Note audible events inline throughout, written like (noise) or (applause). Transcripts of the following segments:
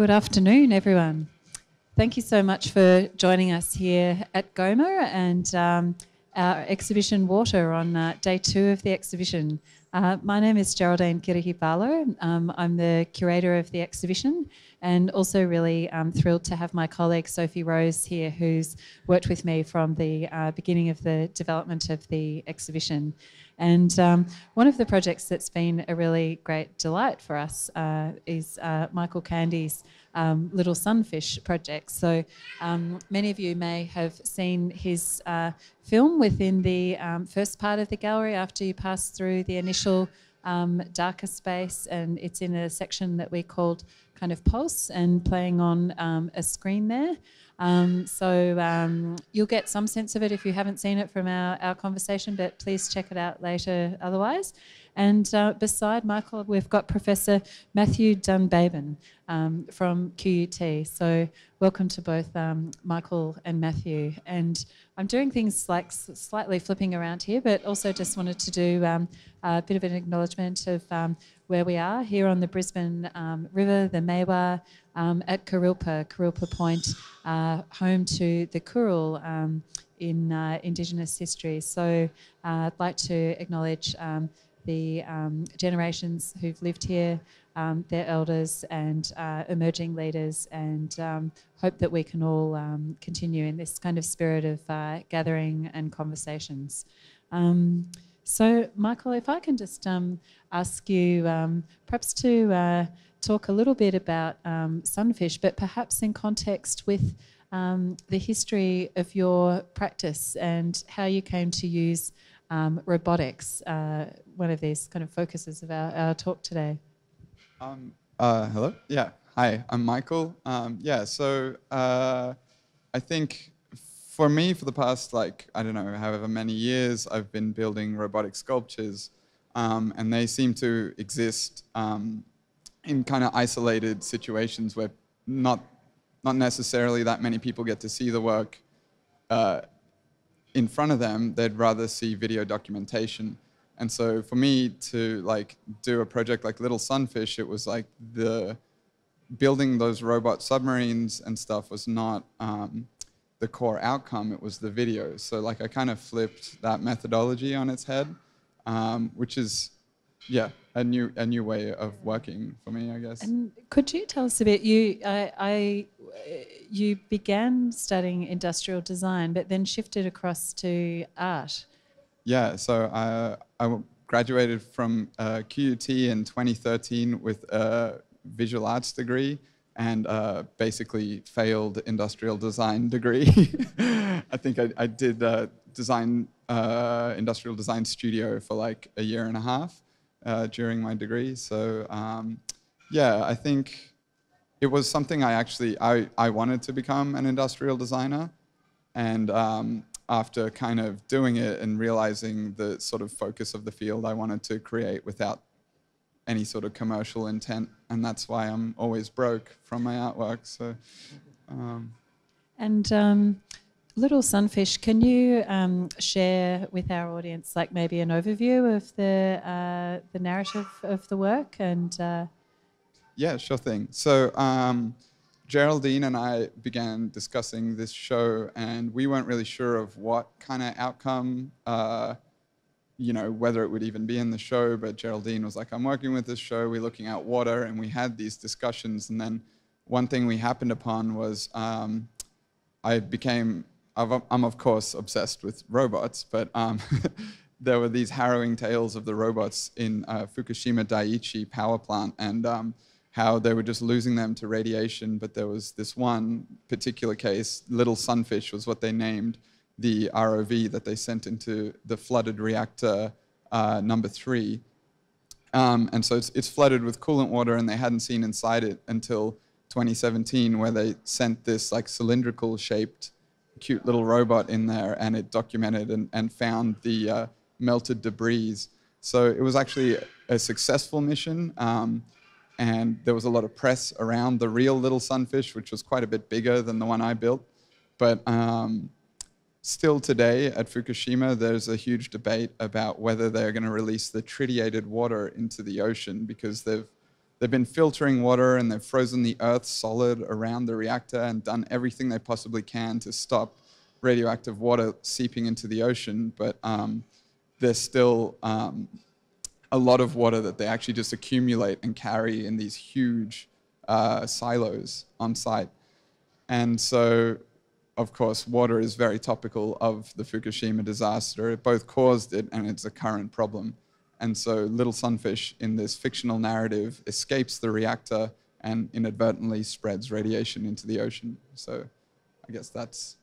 Good afternoon, everyone. Thank you so much for joining us here at GOMA and um, our exhibition Water on uh, day two of the exhibition. Uh, my name is Geraldine Kirrihi Barlow. Um, I'm the curator of the exhibition and also really um, thrilled to have my colleague Sophie Rose here who's worked with me from the uh, beginning of the development of the exhibition. And um, one of the projects that's been a really great delight for us uh, is uh, Michael Candy's um, Little Sunfish project. So um, many of you may have seen his uh, film within the um, first part of the gallery after you pass through the initial um, darker space, and it's in a section that we called kind of pulse and playing on a screen there. Um, so um, you'll get some sense of it if you haven't seen it from our, our conversation, but please check it out later otherwise. And uh, beside Michael, we've got Professor Matthew Dunbabin um, from QUT. So welcome to both um, Michael and Matthew. And I'm doing things like slightly flipping around here, but also just wanted to do um, a bit of an acknowledgement of um, where we are here on the Brisbane um, River, the Maiwar, um, at Kurilpa, Kurilpa Point, uh, home to the Kuril in uh, Indigenous history. So uh, I'd like to acknowledge the um, generations who've lived here, um, their elders and uh, emerging leaders, and um, hope that we can all um, continue in this kind of spirit of uh, gathering and conversations. Um, so, Michael, if I can just um, ask you perhaps to uh, talk a little bit about sunfish, but perhaps in context with the history of your practice and how you came to use um, robotics, uh, one of these kind of focuses of our, our talk today. Um, uh, hello? Yeah. Hi, I'm Michael. Um, yeah, so uh, I think for me, for the past, like, I don't know, however many years, I've been building robotic sculptures, um, and they seem to exist um, in kind of isolated situations where not, not necessarily that many people get to see the work uh, in front of them, they'd rather see video documentation. And so for me to like do a project like Little Sunfish, it was like the building those robot submarines and stuff was not um, the core outcome, it was the video. So like I kind of flipped that methodology on its head, um, which is, yeah, a new a new way of working for me, I guess. And could you tell us a bit? You, I, I, you began studying industrial design, but then shifted across to art. Yeah, so I, I graduated from uh, QUT in 2013 with a visual arts degree and uh, basically failed industrial design degree. (laughs) I think I, I did uh, design uh, industrial design studio for like a year and a half uh, during my degree. So um, yeah, I think it was something I actually, I, I wanted to become an industrial designer. And um, after kind of doing it and realizing the sort of focus of the field I wanted to create without any sort of commercial intent. And that's why I'm always broke from my artwork. So, um, and um, Little Sunfish, can you um, share with our audience, like maybe an overview of the uh, the narrative of the work? And uh... yeah, sure thing. So um, Geraldine and I began discussing this show, and we weren't really sure of what kind of outcome, uh, you know, whether it would even be in the show. But Geraldine was like, "I'm working with this show. We're looking at water," and we had these discussions. And then one thing we happened upon was um, I became I'm of course obsessed with robots, but um, (laughs) there were these harrowing tales of the robots in uh, Fukushima Daiichi power plant and um, how they were just losing them to radiation. But there was this one particular case, Little Sunfish was what they named the ROV that they sent into the flooded reactor uh, number three. Um, and so it's, it's flooded with coolant water, and they hadn't seen inside it until 2017, where they sent this like cylindrical shaped cute little robot in there and it documented and, and found the uh, melted debris. So it was actually a successful mission. Um, and there was a lot of press around the real little sunfish, which was quite a bit bigger than the one I built. But um, still today at Fukushima, there's a huge debate about whether they're going to release the tritiated water into the ocean because they've they've been filtering water and they've frozen the earth solid around the reactor and done everything they possibly can to stop radioactive water seeping into the ocean. But um, there's still um, a lot of water that they actually just accumulate and carry in these huge uh, silos on site. And so, of course, water is very topical of the Fukushima disaster. It both caused it and it's a current problem. And so, little sunfish in this fictional narrative escapes the reactor and inadvertently spreads radiation into the ocean. So, I guess that's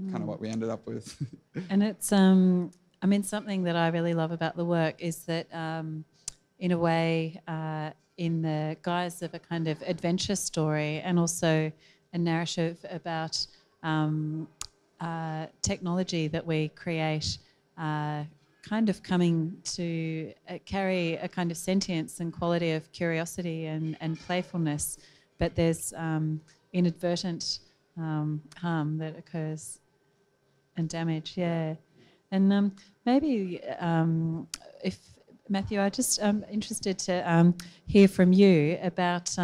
mm. kind of what we ended up with. (laughs) and it's um, I mean, something that I really love about the work is that, um, in a way, uh, in the guise of a kind of adventure story and also a narrative about um, uh, technology that we create, uh, kind of coming to uh, carry a kind of sentience and quality of curiosity and, and playfulness, but there's um, inadvertent um, harm that occurs and damage, yeah. And um, maybe um, if Matthew, I'm just um, interested to um, hear from you about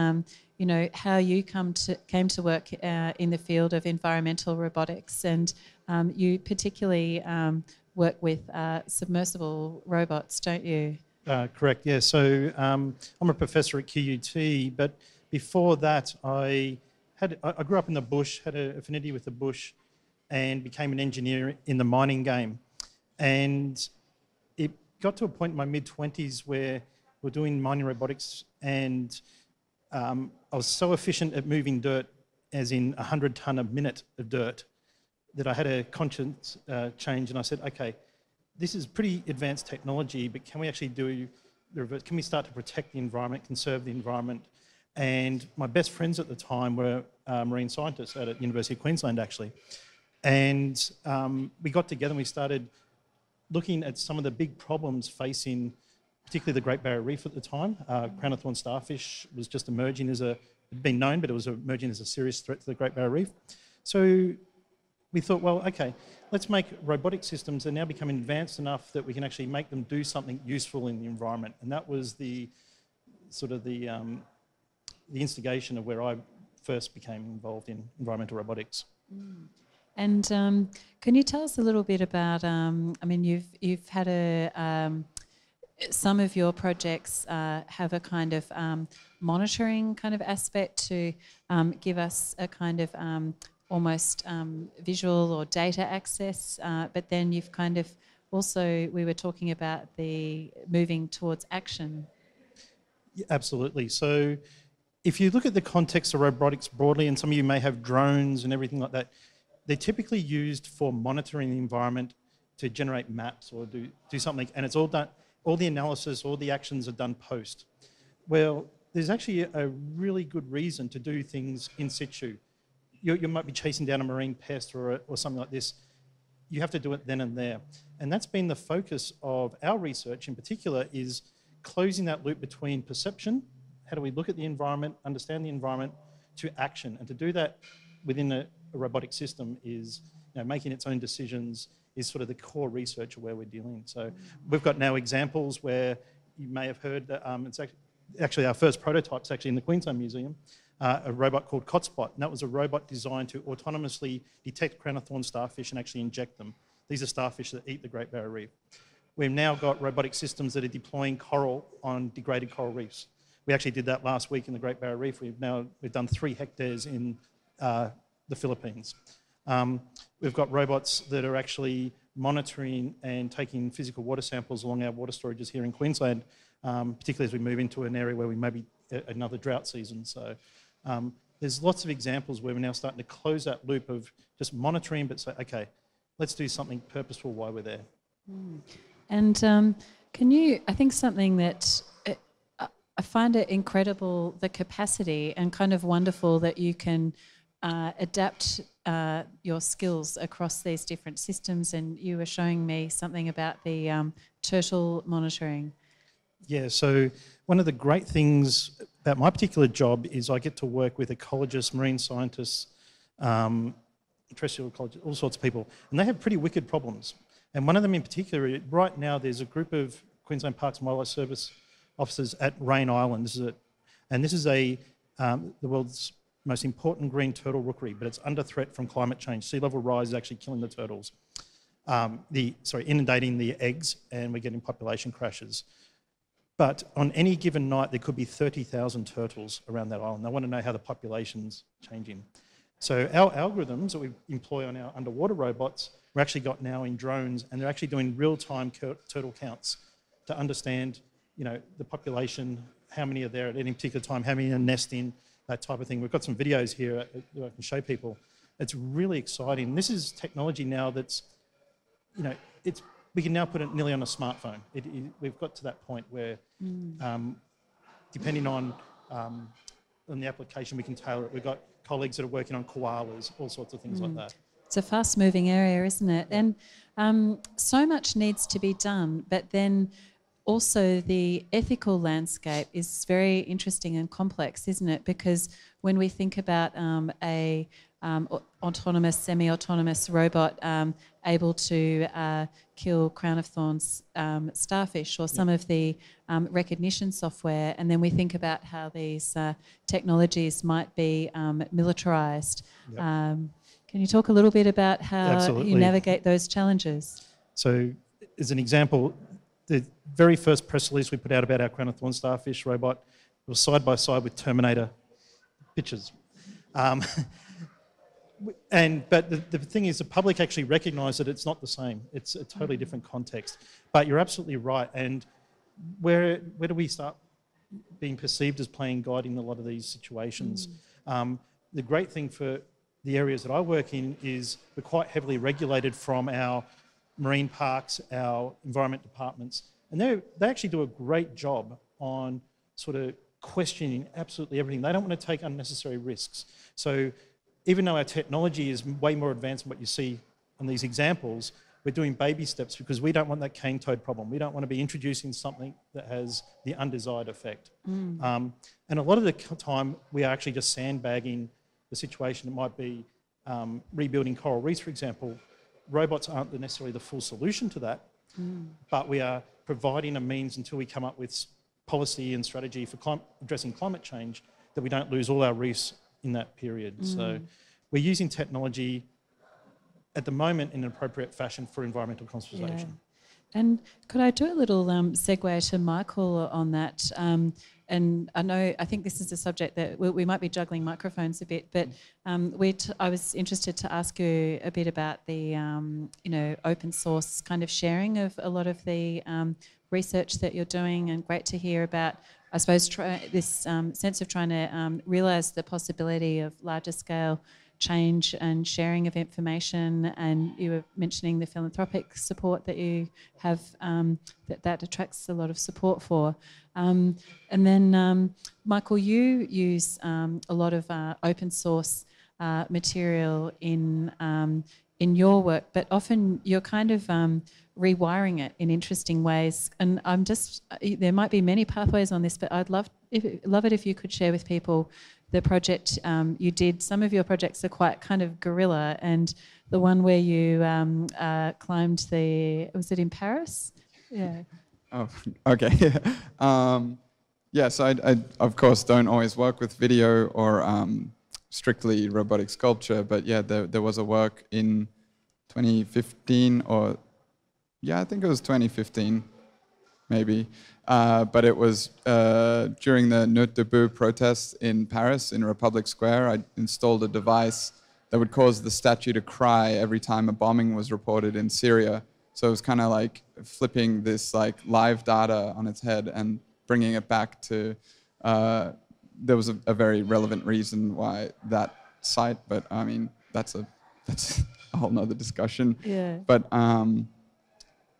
you know how you come to came to work uh, in the field of environmental robotics, and um, you particularly um, work with uh, submersible robots, don't you? Uh, correct. Yeah. So I'm a professor at QUT, but before that, I had I grew up in the bush, had an affinity with the bush, and became an engineer in the mining game. And it got to a point in my mid 20s where we're doing mining robotics, and um, I was so efficient at moving dirt, as in 100 tonne a minute of dirt, that I had a conscience uh, change and I said, okay, this is pretty advanced technology, but can we actually do the reverse? Can we start to protect the environment, conserve the environment? And my best friends at the time were uh, marine scientists at the University of Queensland, actually. And um, we got together and we started looking at some of the big problems facing particularly the Great Barrier Reef at the time. Uh, crown of thorn starfish was just emerging as a, had been known, but it was emerging as a serious threat to the Great Barrier Reef. So we thought, well, okay, let's make robotic systems that now becoming advanced enough that we can actually make them do something useful in the environment. And that was the sort of the, um, the instigation of where I first became involved in environmental robotics. Mm. And um, can you tell us a little bit about? Um, I mean, you've you've had a um, some of your projects uh, have a kind of um, monitoring kind of aspect to um, give us a kind of um, almost visual or data access, uh, but then you've kind of also we were talking about the moving towards action. Yeah, absolutely. So, if you look at the context of robotics broadly, and some of you may have drones and everything like that they're typically used for monitoring the environment to generate maps or do, do something, and it's all done, all the analysis, all the actions are done post. Well, there's actually a really good reason to do things in situ. You, you might be chasing down a marine pest or, a, or something like this. You have to do it then and there. And that's been the focus of our research in particular is closing that loop between perception, how do we look at the environment, understand the environment, to action. And to do that within a, a robotic system is you know, making its own decisions is sort of the core research of where we're dealing. So we've got now examples where you may have heard that um, it's actually, actually our first prototype's actually in the Queensland Museum, uh, a robot called COTSbot. And that was a robot designed to autonomously detect crown of thorn starfish and actually inject them. These are starfish that eat the Great Barrier Reef. We've now got robotic systems that are deploying coral on degraded coral reefs. We actually did that last week in the Great Barrier Reef. We've now we've done three hectares in uh, the Philippines. Um, we've got robots that are actually monitoring and taking physical water samples along our water storages here in Queensland, um, particularly as we move into an area where we may be another drought season. So um, there's lots of examples where we're now starting to close that loop of just monitoring, but say, okay, let's do something purposeful while we're there. Mm. And um, can you, I think something that uh, I find it incredible the capacity and kind of wonderful that you can uh, adapt uh, your skills across these different systems. And you were showing me something about the um, turtle monitoring. Yeah, so one of the great things about my particular job is I get to work with ecologists, marine scientists, um, terrestrial ecologists, all sorts of people, and they have pretty wicked problems. And one of them in particular, right now, there's a group of Queensland Parks and Wildlife Service officers at Raine Island. This is And this is a um, the world's most important green turtle rookery, but it's under threat from climate change. Sea level rise is actually killing the turtles. Um, the sorry, inundating the eggs, and we're getting population crashes. But on any given night, there could be 30,000 turtles around that island. They want to know how the population's changing. So our algorithms that we employ on our underwater robots, we're actually got now in drones, and they're actually doing real-time turtle counts to understand, you know, the population, how many are there at any particular time, how many are nesting, that type of thing. We've got some videos here that I can show people. It's really exciting. This is technology now that's, you know, it's we can now put it nearly on a smartphone. It, it, we've got to that point where, mm. um, depending on um, on the application, we can tailor it. We've got colleagues that are working on koalas, all sorts of things mm. like that. It's a fast-moving area, isn't it? And um, so much needs to be done, but then also the ethical landscape is very interesting and complex, isn't it? Because when we think about um, a um, autonomous, semi-autonomous robot um, able to uh, kill crown of thorns um, starfish or some of the um, recognition software, and then we think about how these uh, technologies might be um, militarized. Um, can you talk a little bit about how Absolutely. you navigate those challenges? So, as an example, the very first press release we put out about our crown of thorns starfish robot was side by side with Terminator pictures. Um, (laughs) and but the, the thing is, the public actually recognise that it's not the same. It's a totally different context. But you're absolutely right. And where where do we start being perceived as playing God in a lot of these situations? Mm. Um, the great thing for the areas that I work in is we're quite heavily regulated from our marine parks, our environment departments, and they they actually do a great job on sort of questioning absolutely everything. They don't want to take unnecessary risks. So even though our technology is way more advanced than what you see on these examples, we're doing baby steps because we don't want that cane toad problem. We don't want to be introducing something that has the undesired effect. Mm. Um, and a lot of the time, we are actually just sandbagging the situation. It might be um, rebuilding coral reefs, for example. Robots aren't necessarily the full solution to that, mm. but we are providing a means until we come up with policy and strategy for clim addressing climate change that we don't lose all our reefs in that period. Mm. So we're using technology at the moment in an appropriate fashion for environmental conservation. Yeah. And could I do a little um, segue to Michael on that? Um, and I know I think this is a subject that we, we might be juggling microphones a bit, but um, I was interested to ask you a bit about the um, you know open source kind of sharing of a lot of the um, research that you're doing, and great to hear about I suppose try, this um, sense of trying to um, realise the possibility of larger scale change and sharing of information. And you were mentioning the philanthropic support that you have um, that that attracts a lot of support for. Um, and then, um, Michael, you use um, a lot of uh, open source uh, material in in your work, but often you're kind of rewiring it in interesting ways. And I'm just there might be many pathways on this, but I'd love if, love it if you could share with people the project um, you did. Some of your projects are quite kind of guerrilla, and the one where you um, uh, climbed the was it in Paris? Yeah. Oh, (laughs) okay. (laughs) um, yes, I, I, of course don't always work with video or um, strictly robotic sculpture, but yeah, there, there was a work in 2015 or yeah, I think it was 2015, maybe. Uh, but it was uh, during the Nuit debout protests in Paris, in Republic Square. I installed a device that would cause the statue to cry every time a bombing was reported in Syria. So it was kind of like flipping this like live data on its head and bringing it back to. Uh, there was a, a, very relevant reason why that site, but I mean that's a (laughs) that's a whole nother discussion. Yeah. But um,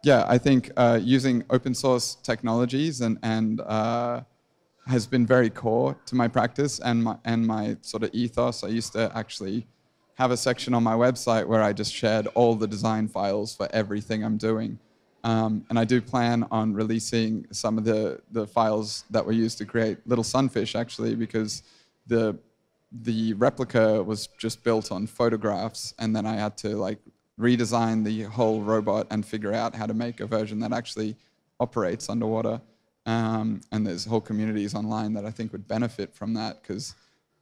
yeah, I think uh, using open source technologies and, and uh, has been very core to my practice and my, and my sort of ethos. I used to actually have a section on my website where I just shared all the design files for everything I'm doing. Um, and I do plan on releasing some of the, the files that were used to create Little Sunfish, actually, because the the replica was just built on photographs, and then I had to like redesign the whole robot and figure out how to make a version that actually operates underwater. Um, and there's whole communities online that I think would benefit from that because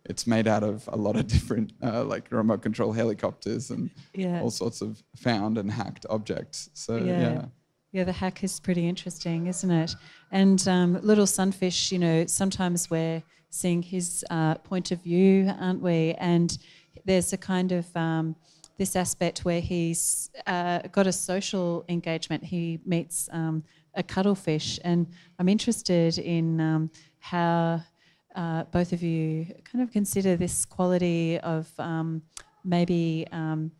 it's made out of a lot of (laughs) different, uh, like remote control helicopters and Yeah. all sorts of found and hacked objects. So Yeah. yeah. Yeah, the hack is pretty interesting, isn't it? And um, little sunfish, you know, sometimes we're seeing his uh, point of view, aren't we? And there's a kind of um, this aspect where he's uh, got a social engagement. He meets um, a cuttlefish, and I'm interested in um, how uh, both of you kind of consider this quality of um, maybe. Um,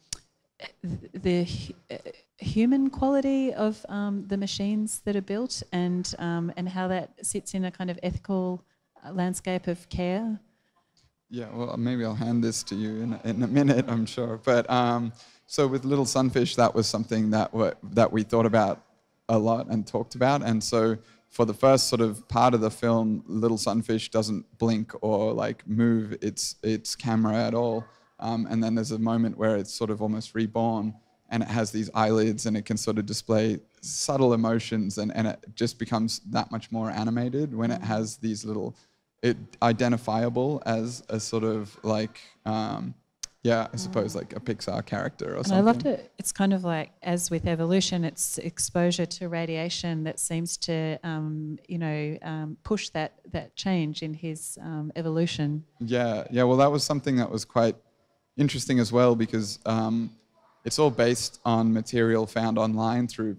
the uh, human quality of um, the machines that are built and and how that sits in a kind of ethical uh, landscape of care. Yeah, well, maybe I'll hand this to you in a, in a minute, I'm sure. But um, so with Little Sunfish, that was something that that we thought about a lot and talked about. And so for the first sort of part of the film, Little Sunfish doesn't blink or like move its its camera at all. Um, and then there's a moment where it's sort of almost reborn, and it has these eyelids, and it can sort of display subtle emotions, and, and it just becomes that much more animated when it has these little it identifiable as a sort of like um, yeah i suppose like a pixar character or And something I loved it. It's kind of like, as with evolution, it's exposure to radiation that seems to, um, you know, um, push that that change in his um, evolution. yeah yeah well that was something that was quite interesting as well because um, it's all based on material found online through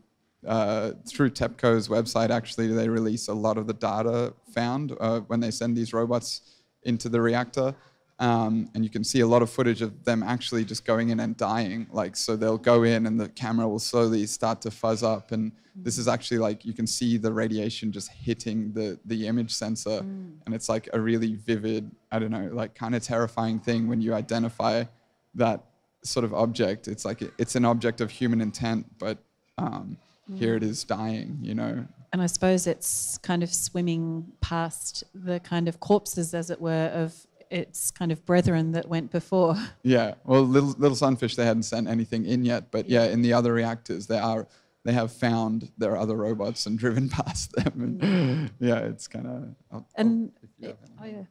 uh, through TEPCO's website. Actually, they release a lot of the data found uh, when they send these robots into the reactor. Um, and you can see a lot of footage of them actually just going in and dying. Like, so they'll go in and the camera will slowly start to fuzz up. And this is actually like, you can see the radiation just hitting the, the image sensor. And it's like a really vivid, I don't know, like kind of terrifying thing when you identify that sort of object. It's like, it's an object of human intent, but um, here it is dying, you know? And I suppose it's kind of swimming past the kind of corpses, as it were, of its kind of brethren that went before. (laughs) Yeah, well, little little sunfish they hadn't sent anything in yet, but yeah, in the other reactors they are they have found their other robots and (laughs) driven past them, and (laughs) yeah, it's kind of. And you have oh yeah,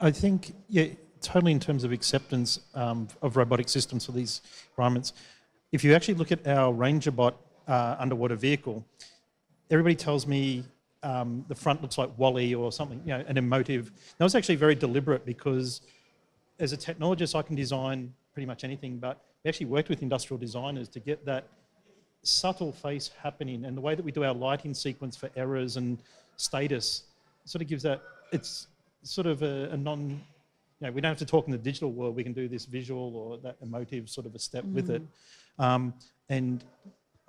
I think, yeah, totally in terms of acceptance um, of robotic systems for these environments. If you actually look at our RangerBot uh, underwater vehicle, everybody tells me um, the front looks like WALL-E or something, you know, an emotive. That was actually very deliberate because as a technologist, I can design pretty much anything, but we actually worked with industrial designers to get that subtle face happening and the way that we do our lighting sequence for errors and status sort of gives that it's sort of a, a non you know we don't have to talk in the digital world we can do this visual or that emotive sort of a step with it um, and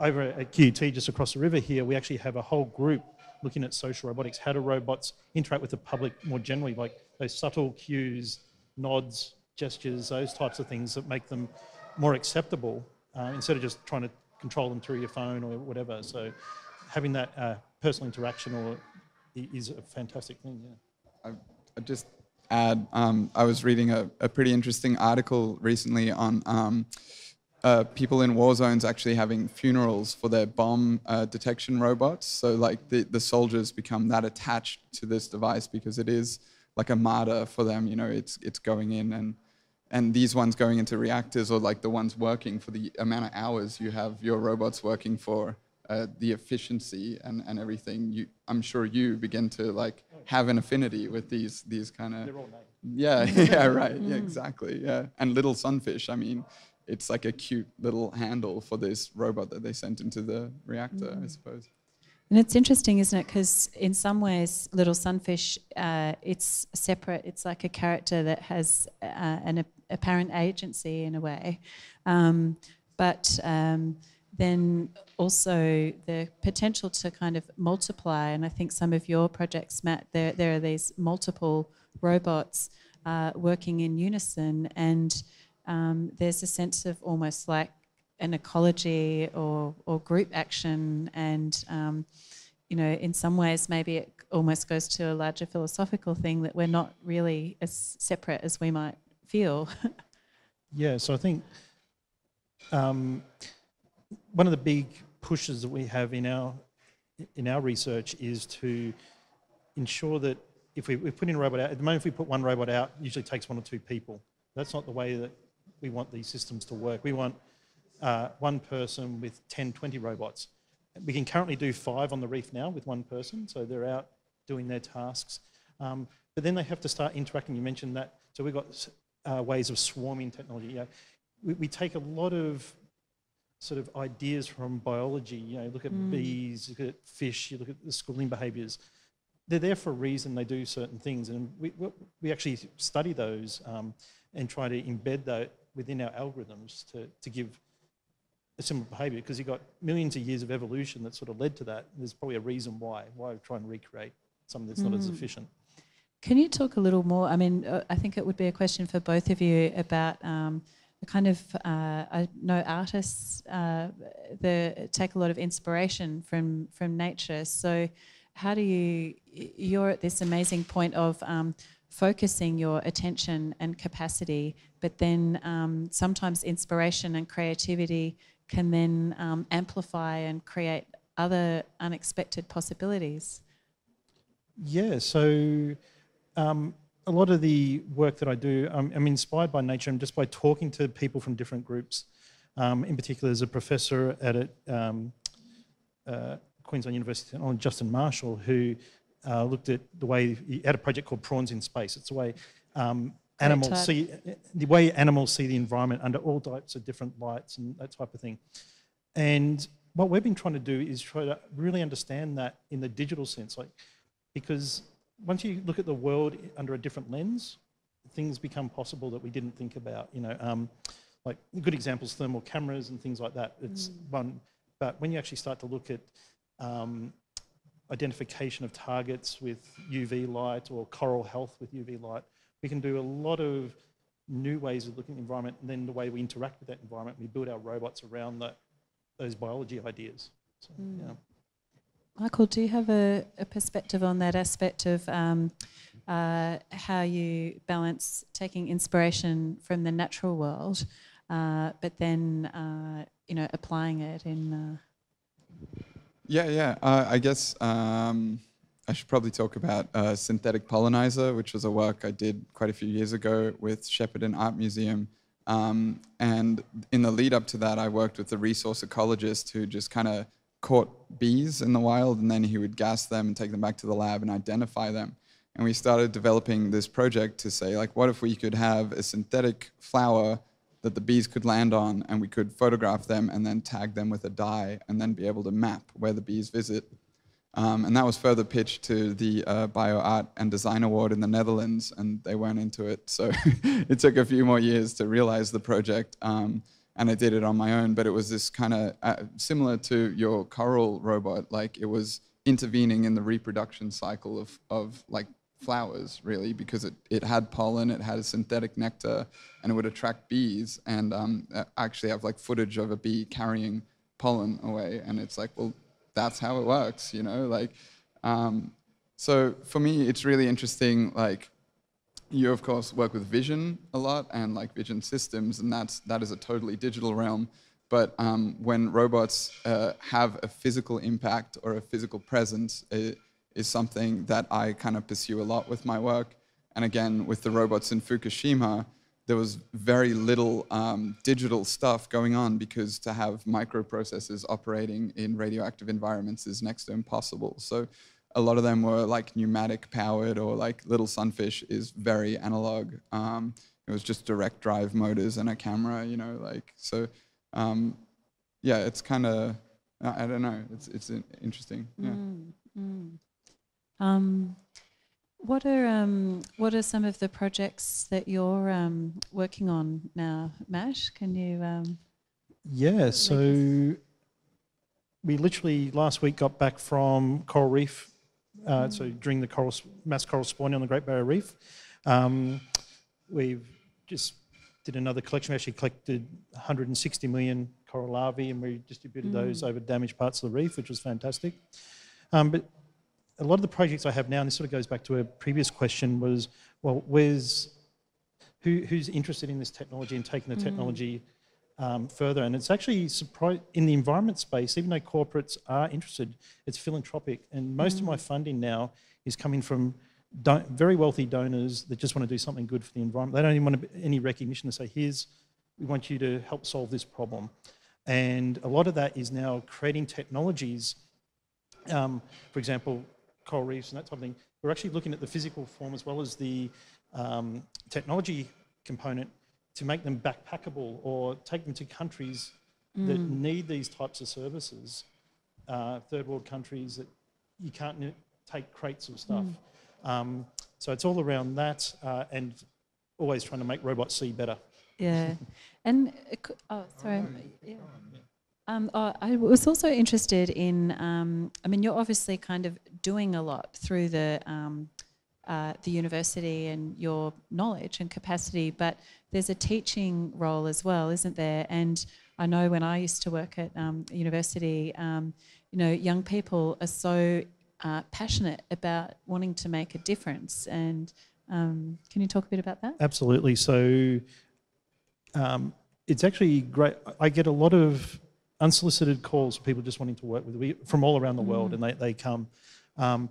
over at QUT just across the river here we actually have a whole group looking at social robotics how do robots interact with the public more generally like those subtle cues nods gestures those types of things that make them more acceptable uh, instead of just trying to control them through your phone or whatever. So having that uh, personal interaction or is a fantastic thing. Yeah. I, I just add, um, I was reading a, a pretty interesting article recently on um, uh, people in war zones actually having funerals for their bomb uh, detection robots. So like the, the soldiers become that attached to this device because it is like a martyr for them. You know, it's it's going in and and these ones going into reactors or like the ones working for the amount of hours you have your robots working for uh, the efficiency and, and everything you i'm sure you begin to like have an affinity with these these kind of They're all named. yeah (laughs) yeah right yeah exactly yeah and little sunfish i mean it's like a cute little handle for this robot that they sent into the reactor i suppose and it's interesting, isn't it? Because in some ways, Little Sunfish, uh, it's separate. It's like a character that has uh, an ap- apparent agency in a way, um, but um, then also the potential to kind of multiply. And I think some of your projects, Matt, there there are these multiple robots uh, working in unison, and um, there's a sense of almost like an ecology or, or group action and um, you know in some ways maybe it almost goes to a larger philosophical thing that we're not really as separate as we might feel (laughs) Yeah, so I think um, one of the big pushes that we have in our in our research is to ensure that if we, we put in a robot out, at the moment if we put one robot out, usually takes one or two people. That's not the way that we want these systems to work. We want uh, one person with 10, 20 robots. We can currently do five on the reef now with one person, so they're out doing their tasks. Um, but then they have to start interacting. You mentioned that. So we've got uh, ways of swarming technology. You know, we, we, take a lot of sort of ideas from biology. You know, look at mm. bees, look at fish, you look at the schooling behaviours. They're there for a reason. They do certain things, and we we actually study those um, and try to embed that within our algorithms to to give a similar behaviour because you've got millions of years of evolution that sort of led to that. There's probably a reason why why we try and recreate something that's mm. not as mm. efficient. Can you talk a little more? I mean, uh, I think it would be a question for both of you about um, the kind of uh, I know artists uh, the take a lot of inspiration from from nature. So, how do you you're at this amazing point of um, focusing your attention and capacity, but then um, sometimes inspiration and creativity can then um, amplify and create other unexpected possibilities. Yeah. So um, a lot of the work that I do, um, I'm inspired by nature and just by talking to people from different groups. Um, in particular, there's a professor at um, uh, Queensland University, Justin Marshall, who uh, looked at the way he had a project called Prawns in Space. It's the way um, animals see the way animals see the environment under all types of different lights and that type of thing. And what we've been trying to do is try to really understand that in the digital sense, like because once you look at the world under a different lens, things become possible that we didn't think about. You know, um, like good examples, thermal cameras and things like that. It's mm. one, but when you actually start to look at um, identification of targets with UV light or coral health with UV light, we can do a lot of new ways of looking at the environment and then the way we interact with that environment. We build our robots around that, those biology ideas. So, mm. yeah. Michael, do you have a, a perspective on that aspect of um, uh, how you balance taking inspiration from the natural world, uh, but then uh, you know applying it in? Yeah, yeah. Uh, I guess um, I should probably talk about uh, synthetic pollenizer, which was a work I did quite a few years ago with Shepparton Art Museum. Um, and in the lead up to that, I worked with a resource ecologist who just kind of caught bees in the wild and then he would gas them and take them back to the lab and identify them. And we started developing this project to say, like, what if we could have a synthetic flower that the bees could land on and we could photograph them and then tag them with a dye and then be able to map where the bees visit. Um, and that was further pitched to the uh, Bio Art and Design Award in the Netherlands, and they weren't into it. So (laughs) it took a few more years to realize the project. Um, and I did it on my own. But it was this kind of uh, similar to your coral robot, like it was intervening in the reproduction cycle of, of like flowers really because it, it had pollen it had a synthetic nectar and it would attract bees. And um, actually have like footage of a bee carrying pollen away and it's like well that's how it works you know like um, so for me it's really interesting like you of course work with vision a lot and like vision systems and that's that is a totally digital realm. But um, when robots uh, have a physical impact or a physical presence it is something that i kind of pursue a lot with my work. And again with the robots in fukushima there was very little um, digital stuff going on because to have microprocessors operating in radioactive environments is next to impossible. So a lot of them were like pneumatic powered or like little sunfish is very analog. Um, it was just direct drive motors and a camera you know like so um, yeah it's kind of I, don't know. It's it's interesting. Yeah. Mm, mm. Um, what are um, what are some of the projects that you're um, working on now matt can you um, yeah so we literally last week got back from coral reef uh, so during the coral, mass coral spawning on the Great Barrier Reef. Um, we've just did another collection. We actually collected 160 million coral larvae and we distributed mm. those over damaged parts of the reef, which was fantastic. Um, but a lot of the projects I have now, and this sort of goes back to a previous question, was well, where's who, who's interested in this technology and taking the mm. technology um, further. And it's actually in the environment space, even though corporates are interested, it's philanthropic. And most of my funding now is coming from don- very wealthy donors that just want to do something good for the environment. They don't even want any recognition to say, here's, we want you to help solve this problem. And a lot of that is now creating technologies, um, for example, coral reefs and that type of thing. We're actually looking at the physical form as well as the um, technology component to make them backpackable or take them to countries that need these types of services, uh, third world countries that you can't n- take crates of stuff. Um, so it's all around that uh, and always trying to make robots see better. Yeah, (laughs) and it oh, sorry. Yeah. Um, oh, I was also interested in. Um, I mean, you're obviously kind of doing a lot through the um, uh, the university and your knowledge and capacity, but there's a teaching role as well, isn't there? And I know when I used to work at um, university, um, you know, young people are so uh, passionate about wanting to make a difference. And um, can you talk a bit about that? Absolutely. So um, it's actually great. I get a lot of unsolicited calls from people just wanting to work with me from all around the world, and they, they come. Um,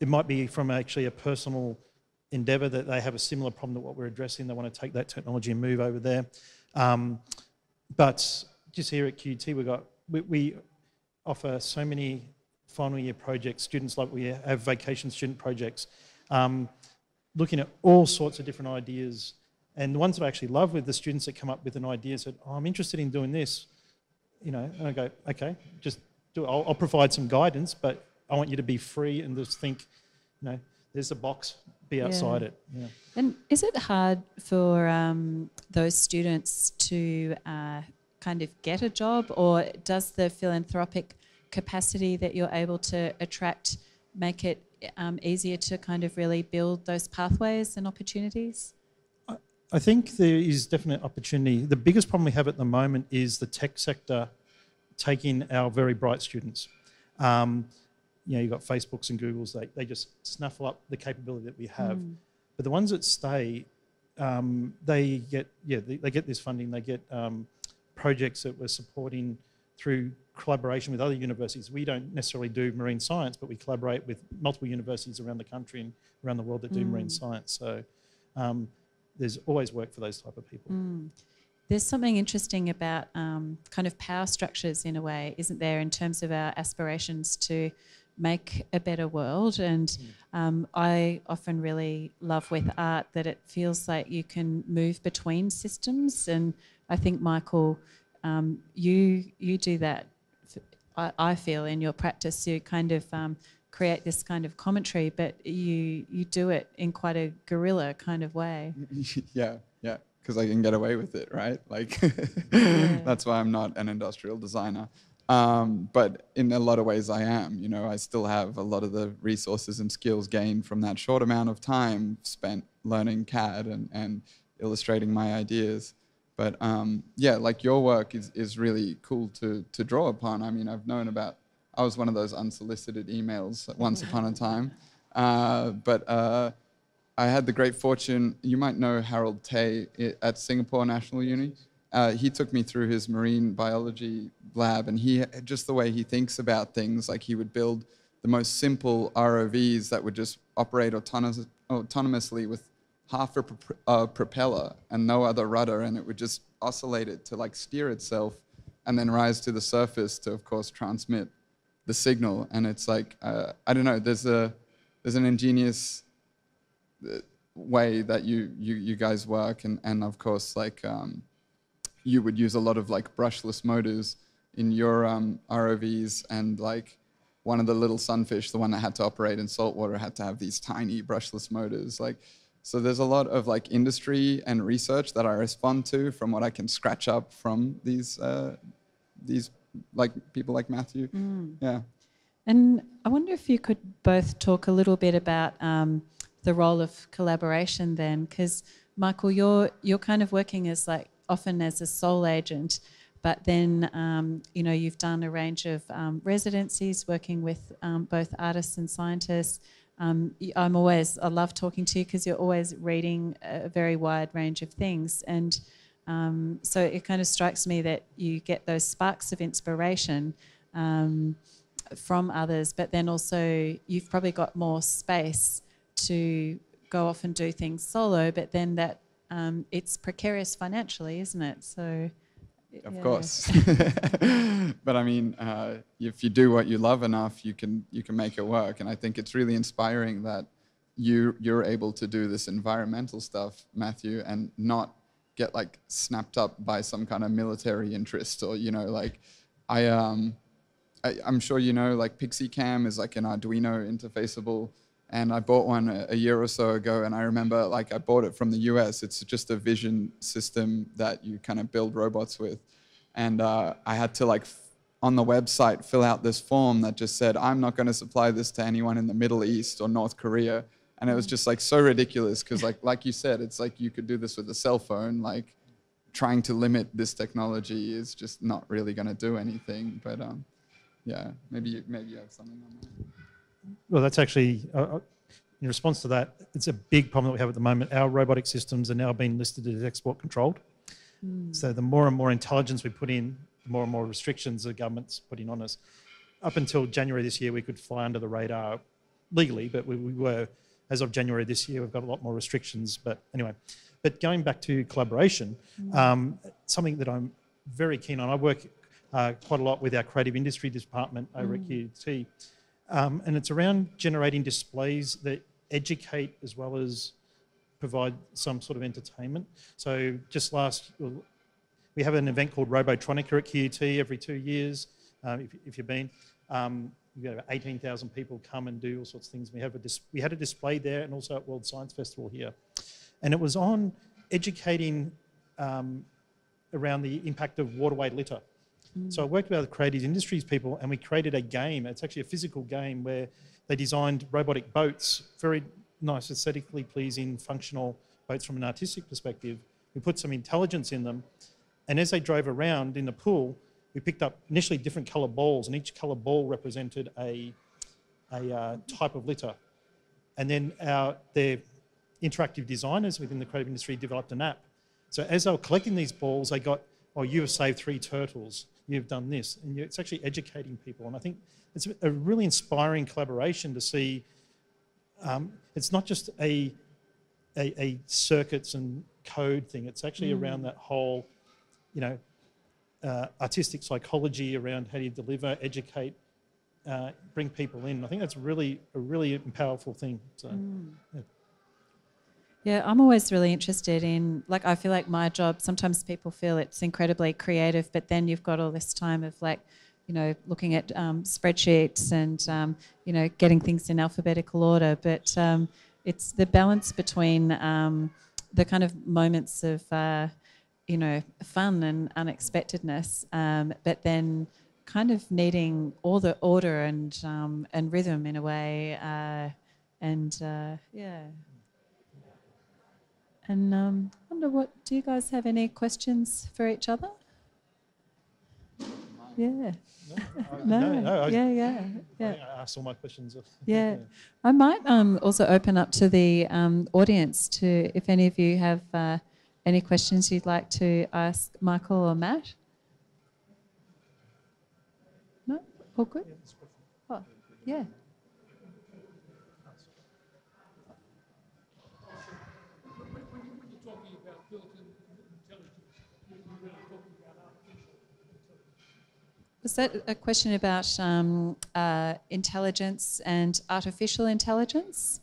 it might be from actually a personal endeavour that they have a similar problem to what we're addressing. They want to take that technology and move over there. Um, but just here at QT, we got we, we offer so many final year projects. Students like we have vacation student projects, um, looking at all sorts of different ideas. And the ones that I actually love with the students that come up with an idea said, "Oh, I'm interested in doing this," you know, and I go, "Okay, just do it. I'll, I'll provide some guidance, but I want you to be free and just think, you know, there's a box, be outside Yeah. it." Yeah. And is it hard for um, those students to uh, kind of get a job, or does the philanthropic capacity that you're able to attract make it um, easier to kind of really build those pathways and opportunities? I think there is definite opportunity. The biggest problem we have at the moment is the tech sector taking our very bright students. Um, you know, you've got Facebooks and Googles, they, they just snuffle up the capability that we have. But the ones that stay, um, they get, yeah, they, they get this funding, they get um, projects that we're supporting through collaboration with other universities. We don't necessarily do marine science, but we collaborate with multiple universities around the country and around the world that do marine science. So um, there's always work for those type of people. There's something interesting about um, kind of power structures in a way, isn't there, in terms of our aspirations to make a better world. And um, I often really love with art that it feels like you can move between systems. And I think, Michael, um, you you do that. I feel in your practice, you kind of um, create this kind of commentary, but you you do it in quite a guerrilla kind of way. (laughs) yeah, yeah, because I can get away with it, right? Like, (laughs) that's why I'm not an industrial designer. Um, but in a lot of ways, I am. You know, I still have a lot of the resources and skills gained from that short amount of time spent learning CAD and, and illustrating my ideas. But um, yeah, like your work is, is really cool to, to draw upon. I mean, I've known about, I was one of those unsolicited emails (laughs) once upon a time. Uh, but uh, I had the great fortune, you might know Harold Tay at Singapore National Uni. Uh, he took me through his marine biology lab, and he just the way he thinks about things, like he would build the most simple ROVs that would just operate autonomous, autonomously with half a prop- propeller and no other rudder, and it would just oscillate it to like steer itself, and then rise to the surface to, of course, transmit the signal. And it's like uh, I don't know. There's a there's an ingenious uh, way that you you you guys work, and and of course like um, you would use a lot of like brushless motors in your um, ROVs, and like one of the little sunfish, the one that had to operate in saltwater, had to have these tiny brushless motors, like. So there's a lot of like industry and research that I respond to from what I can scratch up from these uh, these like people like Matthew. Yeah. And I wonder if you could both talk a little bit about um, the role of collaboration then, because Michael, you're you're kind of working as like often as a sole agent, but then um, you know you've done a range of um, residencies working with um, both artists and scientists. Um, I'm always I love talking to you because you're always reading a very wide range of things and. Um, so it kind of strikes me that you get those sparks of inspiration um, from others, but then also you've probably got more space to go off and do things solo, but then that um, it's precarious financially, isn't it? So, Of yeah. course. (laughs) but I mean, uh, if you do what you love enough, you can you can make it work. And I think it's really inspiring that you you're able to do this environmental stuff, Matthew, and not get like snapped up by some kind of military interest or you know like I um I, I'm sure you know like PixyCam is like an Arduino interfaceable and I bought one a, year or so ago and I remember like I bought it from the US it's just a vision system that you kind of build robots with. And uh, I had to like on the website fill out this form that just said I'm not going to supply this to anyone in the Middle East or North Korea. And it was just like so ridiculous because like like you said it's like you could do this with a cell phone like trying to limit this technology is just not really going to do anything. But um yeah maybe you, maybe you have something on that Well, that's actually, uh, uh, in response to that, it's a big problem that we have at the moment. Our robotic systems are now being listed as export controlled. So the more and more intelligence we put in, the more and more restrictions the government's putting on us. Up until January this year, we could fly under the radar legally, but we, we were, as of January this year, we've got a lot more restrictions. But anyway, but going back to collaboration, um, something that I'm very keen on, I work uh, quite a lot with our creative industry department over at QT. Um, and it's around generating displays that educate as well as provide some sort of entertainment. So just last, we have an event called Robotronica at QUT every two years. Um, if, if you've been, um, we get about 18,000 people come and do all sorts of things. We have a we had a display there and also at World Science Festival here, and it was on educating um, around the impact of waterway litter. So I worked with the creative industries people and we created a game. It's actually a physical game where they designed robotic boats, very nice, aesthetically pleasing, functional boats from an artistic perspective. We put some intelligence in them. And as they drove around in the pool, we picked up initially different colour balls, and each colour ball represented a, a uh, type of litter. And then our, their interactive designers within the creative industry developed an app. So as they were collecting these balls, they got, oh, you have saved three turtles, you've done this. And it's actually educating people. And I think it's a really inspiring collaboration to see um, it's not just a, a, a circuits and code thing, it's actually around that whole, you know, uh, artistic psychology around how do you deliver, educate, uh, bring people in. I think that's really a really powerful thing. So, yeah. Yeah, I'm always really interested in, like, I feel like my job, sometimes people feel it's incredibly creative, but then you've got all this time of, like, you know, looking at um, spreadsheets and, um, you know, getting things in alphabetical order. But um, it's the balance between um, the kind of moments of, uh, you know, fun and unexpectedness, um, but then kind of needing all the order and, um, and rhythm in a way. Uh, and uh, yeah. And um, I wonder what, do you guys have any questions for each other? Yeah. No. (laughs) no, no, I- yeah, yeah, I yeah. I asked all my questions. Yeah. I might um, also open up to the um, audience to if any of you have uh, any questions you'd like to ask Michael or Matt. No? All good? Oh, yeah. Was that a question about um, uh, intelligence and artificial intelligence?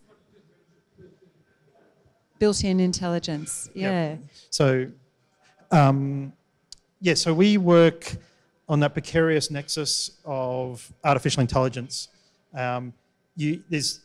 Built-in intelligence, yeah. So, um, yeah, so we work on that precarious nexus of artificial intelligence. Um, you, there's,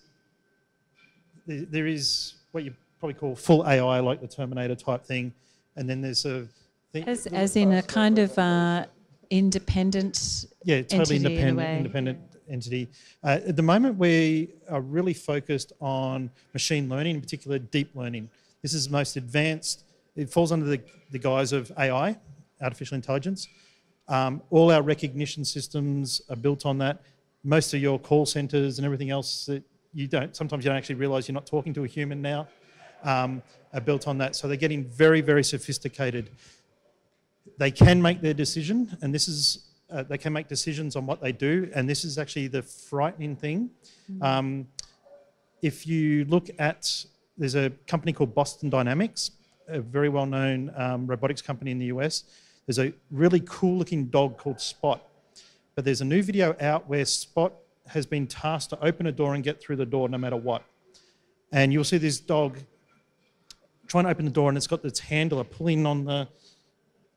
there, there is what you probably call full AI, like the Terminator type thing, and then there's a thing, As, as in a kind of uh, independent. yeah, totally in independent, way. independent entity. Uh, at the moment, we are really focused on machine learning, in particular deep learning. This is the most advanced. It falls under the, the guise of AI, artificial intelligence. Um, all our recognition systems are built on that. Most of your call centers and everything else that you don't sometimes you don't actually realize you're not talking to a human now um, are built on that. So they're getting very, very sophisticated. They can make their decision, and this is uh, they can make decisions on what they do, and this is actually the frightening thing. Um, if you look at, there's a company called Boston Dynamics, a very well-known um, robotics company in the US. There's a really cool-looking dog called Spot, but there's a new video out where Spot has been tasked to open a door and get through the door no matter what. And you'll see this dog trying to open the door, and it's got its handler pulling on the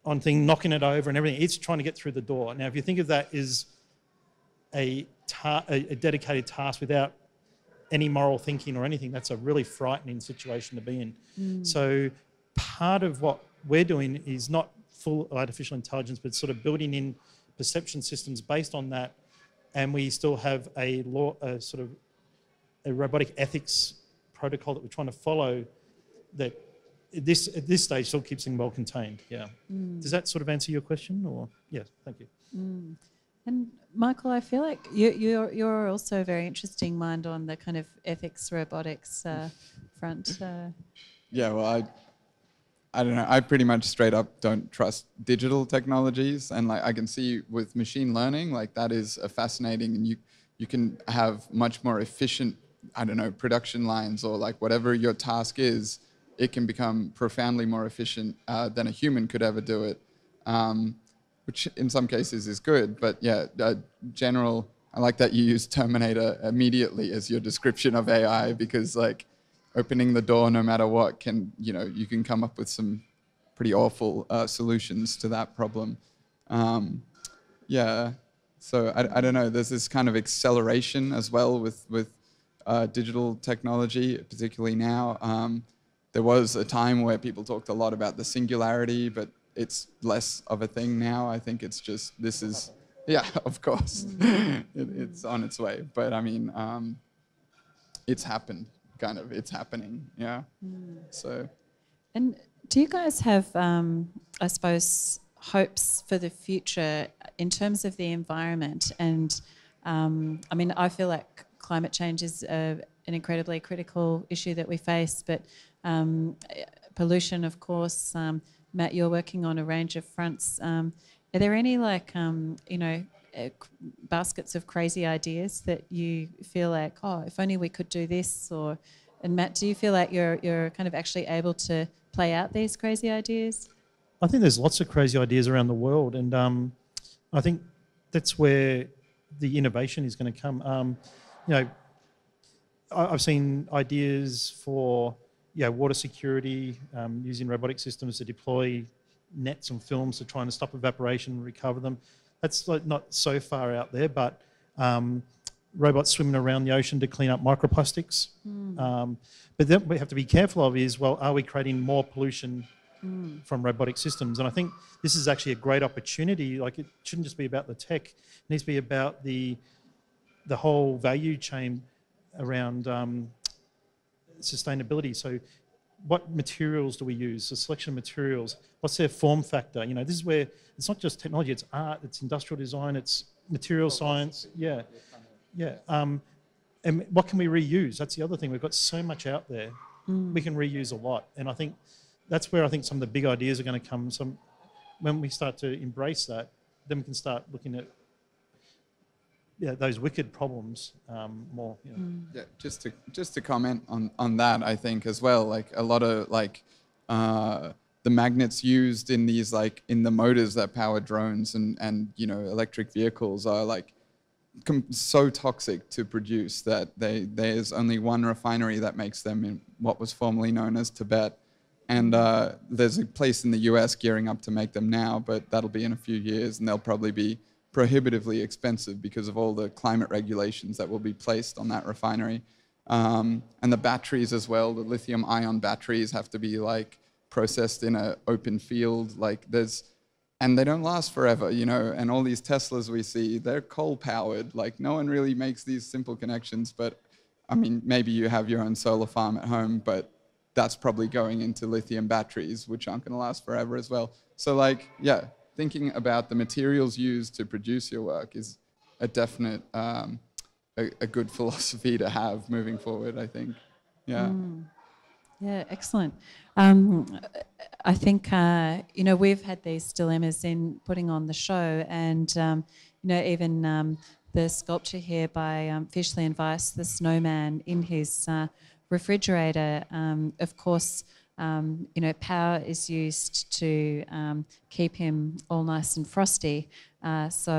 on thing, knocking it over and everything. It's trying to get through the door. Now, if you think of that as a, ta- a, dedicated task without any moral thinking or anything, that's a really frightening situation to be in. Mm. So, part of what we're doing is not full artificial intelligence, but sort of building in perception systems based on that. And we still have a law, a sort of a robotic ethics protocol that we're trying to follow that at this at this stage still keeps them well contained. Yeah. Does that sort of answer your question? Or yes, thank you. And Michael, I feel like you, you're you're also a very interesting mind on the kind of ethics robotics uh, front. Uh, Yeah, well, I, I don't know. I pretty much straight up don't trust digital technologies, and like I can see with machine learning, like that is a fascinating, and you you can have much more efficient, I don't know, production lines or like whatever your task is, it can become profoundly more efficient uh, than a human could ever do it, um, which in some cases is good. But yeah, uh, general. I like that you use Terminator immediately as your description of AI because like opening the door no matter what can you know you can come up with some pretty awful uh, solutions to that problem um, yeah so I, I don't know there's this kind of acceleration as well with with uh, digital technology particularly now um, there was a time where people talked a lot about the singularity but it's less of a thing now. I think it's just this is yeah (laughs) of course. It, it's on its way. But i mean um, it's happened kind of. It's happening yeah. So. And do you guys have, um, I suppose, hopes for the future in terms of the environment? And um, I mean, I feel like climate change is uh, an incredibly critical issue that we face, but um, pollution, of course. Um, Matt, you're working on a range of fronts. Um, are there any like, um, you know, uh, baskets of crazy ideas that you feel like, oh, if only we could do this? Or, and Matt, do you feel like you're you're kind of actually able to play out these crazy ideas? I think there's lots of crazy ideas around the world, and um, I think that's where the innovation is going to come. Um, you know, I've seen ideas for yeah water security um, using robotic systems to deploy nets and films to try and stop evaporation and recover them. That's like not so far out there, but um, robots swimming around the ocean to clean up microplastics. Um, but then we have to be careful of is well, are we creating more pollution from robotic systems? And I think this is actually a great opportunity. Like it shouldn't just be about the tech; it needs to be about the the whole value chain around um, sustainability. So, what materials do we use? The selection of materials. What's their form factor? You know, this is where it's not just technology; it's art, it's industrial design, it's material science. Yeah, yeah. Um, and what can we reuse? That's the other thing. We've got so much out there. We can reuse a lot, and I think that's where I think some of the big ideas are going to come. Some when we start to embrace that, then we can start looking at yeah those wicked problems um, more. You know. Yeah, just to just to comment on on that, I think as well, like a lot of like uh, the magnets used in these like in the motors that power drones and and you know electric vehicles are like com- so toxic to produce that they there's only one refinery that makes them in what was formerly known as Tibet. And uh, there's a place in the US gearing up to make them now, but that'll be in a few years, and they'll probably be prohibitively expensive because of all the climate regulations that will be placed on that refinery. Um, and the batteries as well, the lithium ion batteries have to be like processed in an open field. Like there's, and they don't last forever, you know. And all these Teslas we see, they're coal powered. Like no one really makes these simple connections. But I mean, maybe you have your own solar farm at home, but that's probably going into lithium batteries, which aren't going to last forever as well. So, like, yeah, thinking about the materials used to produce your work is a definite, um, a, a good (laughs) philosophy to have moving forward. I think, yeah. Yeah, excellent. Um, I think uh, you know we've had these dilemmas in putting on the show, and um, you know even um, the sculpture here by um, Fischli and Weiss, the snowman in his uh, refrigerator. Um, of course, um, you know power is used to keep him all nice and frosty. Uh, so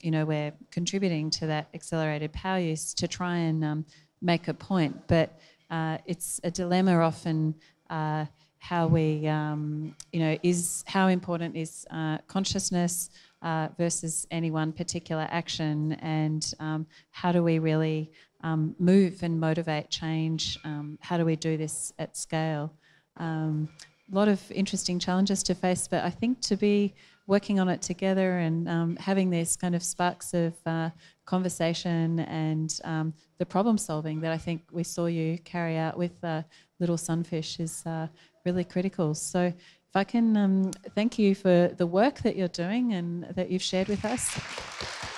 you know we're contributing to that accelerated power use to try and make a point, but uh, it's a dilemma often uh, how we, um, you know, is how important is uh, consciousness uh, versus any one particular action, and um, how do we really um, move and motivate change? Um, how do we do this at scale? Um, a lot of interesting challenges to face, but I think to be working on it together and um, having these kind of sparks of uh, conversation and um, the problem solving that I think we saw you carry out with uh, Little Sunfish is uh, really critical. So, if I can um, thank you for the work that you're doing and that you've shared with us.